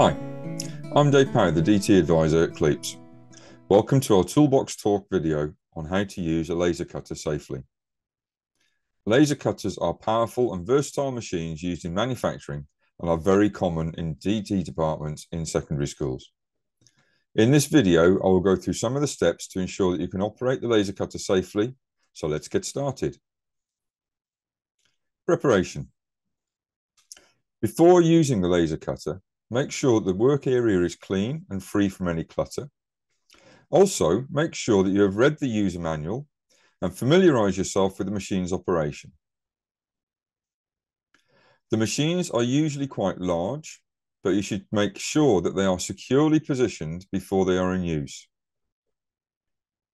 Hi, I'm Dave Power, the DT advisor at CLEAPSS. Welcome to our Toolbox Talk video on how to use a laser cutter safely. Laser cutters are powerful and versatile machines used in manufacturing and are very common in DT departments in secondary schools. In this video, I will go through some of the steps to ensure that you can operate the laser cutter safely. So let's get started. Preparation. Before using the laser cutter, make sure the work area is clean and free from any clutter. Also, make sure that you have read the user manual and familiarize yourself with the machine's operation. The machines are usually quite large, but you should make sure that they are securely positioned before they are in use.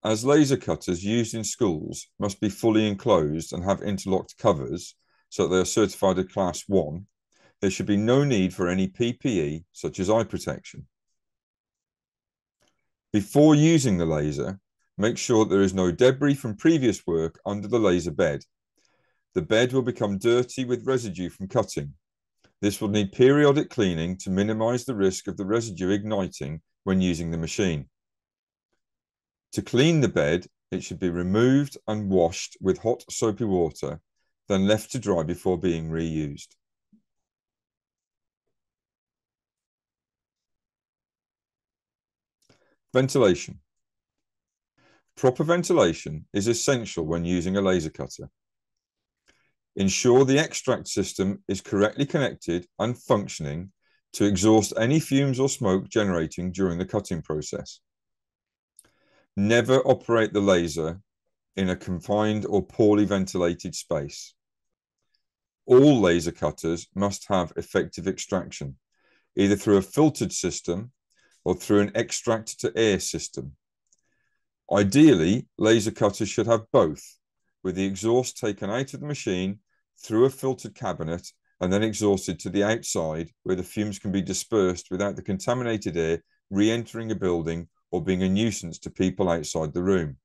As laser cutters used in schools must be fully enclosed and have interlocked covers so they are certified at class 1, there should be no need for any PPE such as eye protection. Before using the laser, make sure there is no debris from previous work under the laser bed. The bed will become dirty with residue from cutting. This will need periodic cleaning to minimize the risk of the residue igniting when using the machine. To clean the bed, it should be removed and washed with hot soapy water, then left to dry before being reused. Ventilation. Proper ventilation is essential when using a laser cutter. Ensure the extract system is correctly connected and functioning to exhaust any fumes or smoke generating during the cutting process. Never operate the laser in a confined or poorly ventilated space. All laser cutters must have effective extraction, either through a filtered system or through an extract to air system. Ideally, laser cutters should have both, with the exhaust taken out of the machine through a filtered cabinet and then exhausted to the outside where the fumes can be dispersed without the contaminated air re-entering a building or being a nuisance to people outside the room.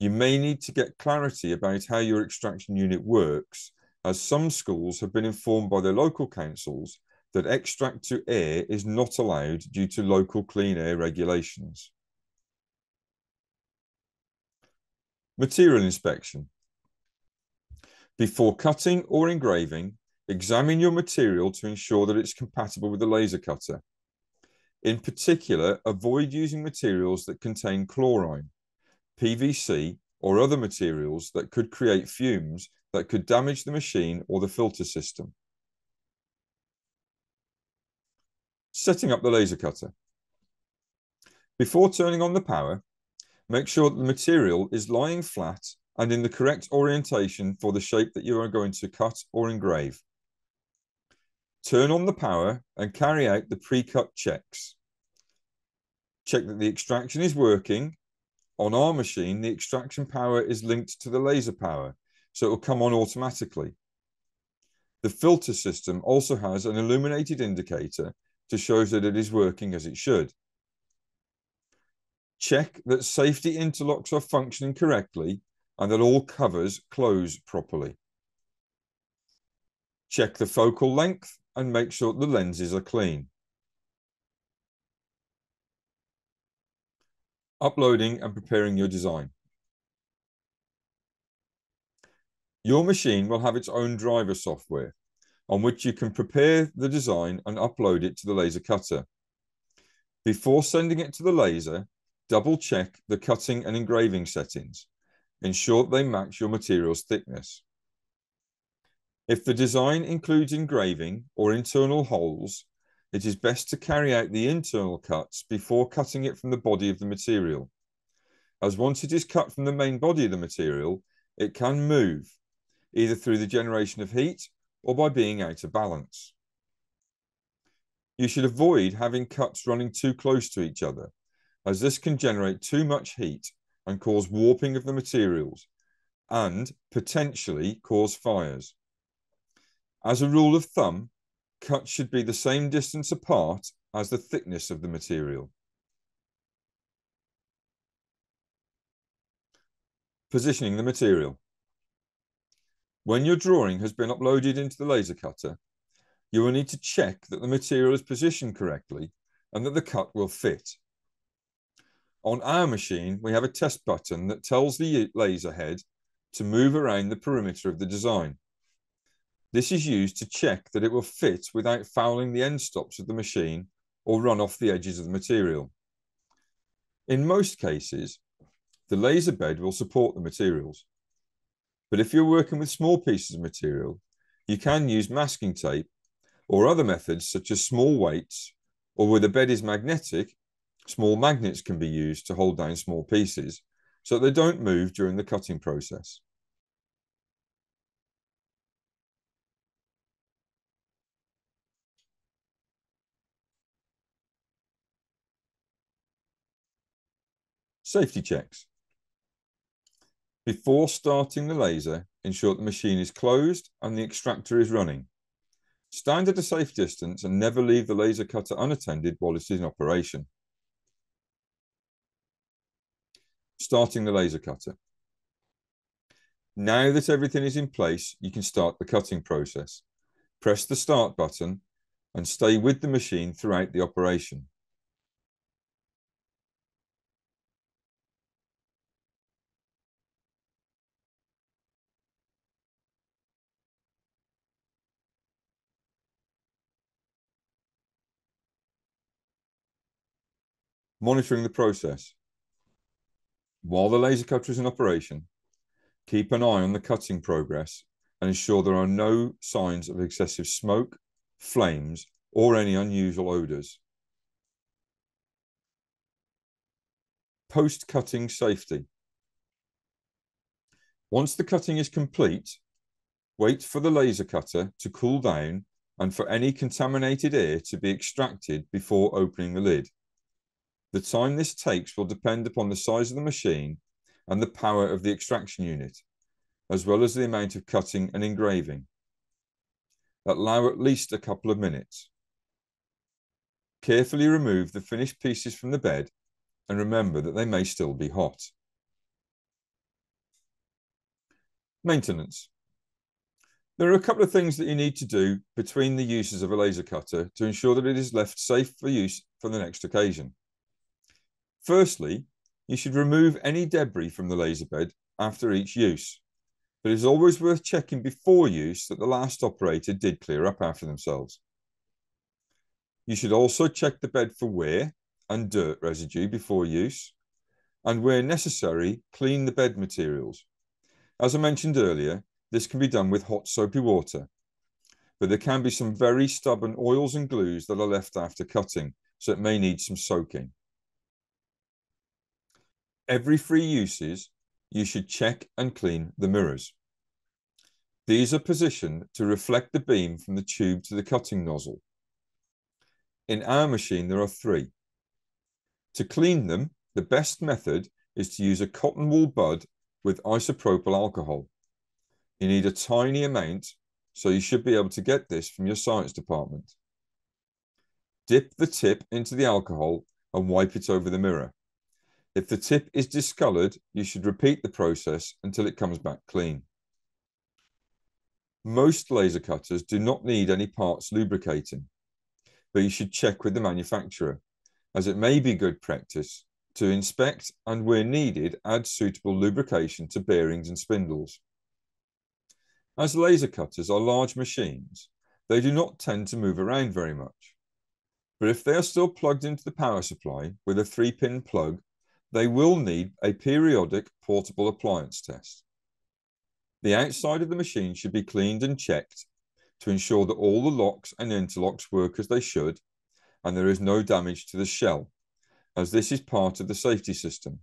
You may need to get clarity about how your extraction unit works, as some schools have been informed by their local councils that extract to air is not allowed due to local clean air regulations. Material inspection. Before cutting or engraving, examine your material to ensure that it's compatible with the laser cutter. In particular, avoid using materials that contain chlorine, PVC, or other materials that could create fumes that could damage the machine or the filter system. Setting up the laser cutter. Before turning on the power, make sure that the material is lying flat and in the correct orientation for the shape that you are going to cut or engrave. Turn on the power and carry out the pre-cut checks. Check that the extraction is working. On our machine, the extraction power is linked to the laser power, so it will come on automatically. The filter system also has an illuminated indicator to show that it is working as it should. Check that safety interlocks are functioning correctly and that all covers close properly. Check the focal length and make sure the lenses are clean. Uploading and preparing your design. Your machine will have its own driver software on which you can prepare the design and upload it to the laser cutter. Before sending it to the laser, double check the cutting and engraving settings. Ensure they match your material's thickness. If the design includes engraving or internal holes, it is best to carry out the internal cuts before cutting it from the body of the material. As once it is cut from the main body of the material, it can move, either through the generation of heat or by being out of balance. You should avoid having cuts running too close to each other, as this can generate too much heat and cause warping of the materials and potentially cause fires. As a rule of thumb, cuts should be the same distance apart as the thickness of the material. Positioning the material. When your drawing has been uploaded into the laser cutter, you will need to check that the material is positioned correctly and that the cut will fit. On our machine, we have a test button that tells the laser head to move around the perimeter of the design. This is used to check that it will fit without fouling the end stops of the machine or run off the edges of the material. In most cases, the laser bed will support the materials. But if you're working with small pieces of material, you can use masking tape or other methods such as small weights, or where the bed is magnetic, small magnets can be used to hold down small pieces so they don't move during the cutting process. Safety checks. Before starting the laser, ensure the machine is closed and the extractor is running. Stand at a safe distance and never leave the laser cutter unattended while it is in operation. Starting the laser cutter. Now that everything is in place, you can start the cutting process. Press the start button and stay with the machine throughout the operation. Monitoring the process. While the laser cutter is in operation, keep an eye on the cutting progress and ensure there are no signs of excessive smoke, flames, or any unusual odors. Post-cutting safety. Once the cutting is complete, wait for the laser cutter to cool down and for any contaminated air to be extracted before opening the lid. The time this takes will depend upon the size of the machine and the power of the extraction unit, as well as the amount of cutting and engraving. Allow at least a couple of minutes. Carefully remove the finished pieces from the bed and remember that they may still be hot. Maintenance. There are a couple of things that you need to do between the uses of a laser cutter to ensure that it is left safe for use for the next occasion. Firstly, you should remove any debris from the laser bed after each use, but it's always worth checking before use that the last operator did clear up after themselves. You should also check the bed for wear and dirt residue before use, and where necessary, clean the bed materials. As I mentioned earlier, this can be done with hot soapy water, but there can be some very stubborn oils and glues that are left after cutting, so it may need some soaking every three uses, you should check and clean the mirrors. These are positioned to reflect the beam from the tube to the cutting nozzle. In our machine, there are three. To clean them, the best method is to use a cotton wool bud with isopropyl alcohol. You need a tiny amount, so you should be able to get this from your science department. Dip the tip into the alcohol and wipe it over the mirror. If the tip is discolored, you should repeat the process until it comes back clean. Most laser cutters do not need any parts lubricating, but you should check with the manufacturer, as it may be good practice to inspect and where needed, add suitable lubrication to bearings and spindles. As laser cutters are large machines, they do not tend to move around very much. But if they are still plugged into the power supply with a three pin plug they will need a periodic portable appliance test. The outside of the machine should be cleaned and checked to ensure that all the locks and interlocks work as they should and there is no damage to the shell, as this is part of the safety system,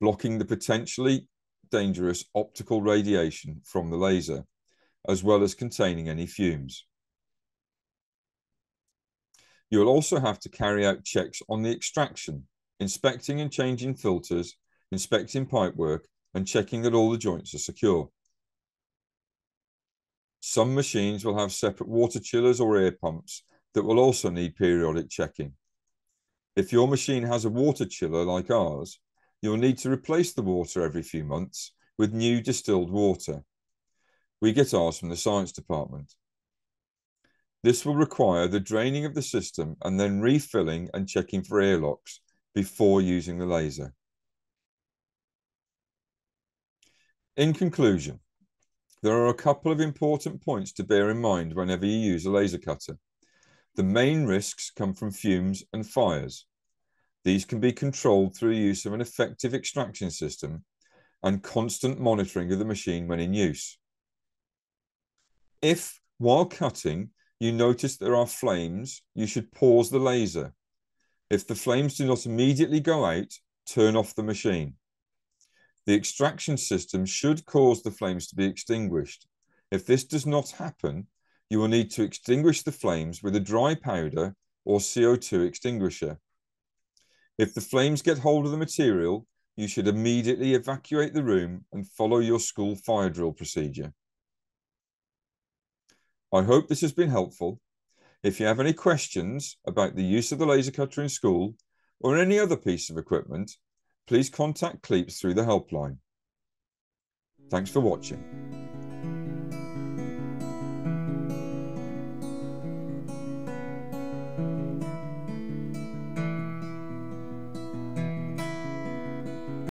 blocking the potentially dangerous optical radiation from the laser, as well as containing any fumes. You will also have to carry out checks on the extraction inspecting and changing filters, inspecting pipework, and checking that all the joints are secure. Some machines will have separate water chillers or air pumps that will also need periodic checking. If your machine has a water chiller like ours, you'll need to replace the water every few months with new distilled water. We get ours from the science department. This will require the draining of the system and then refilling and checking for airlocks before using the laser. In conclusion, there are a couple of important points to bear in mind whenever you use a laser cutter. The main risks come from fumes and fires. These can be controlled through use of an effective extraction system and constant monitoring of the machine when in use. If, while cutting, you notice there are flames, you should pause the laser. If the flames do not immediately go out, turn off the machine. The extraction system should cause the flames to be extinguished. If this does not happen, you will need to extinguish the flames with a dry powder or CO2 extinguisher. If the flames get hold of the material, you should immediately evacuate the room and follow your school fire drill procedure. I hope this has been helpful. If you have any questions about the use of the laser cutter in school or any other piece of equipment, please contact CLEAPSS through the helpline. Thanks for watching.